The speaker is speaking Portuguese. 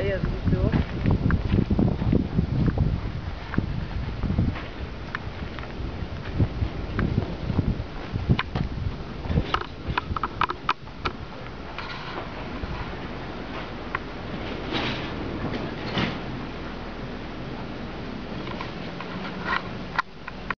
areia do senhor.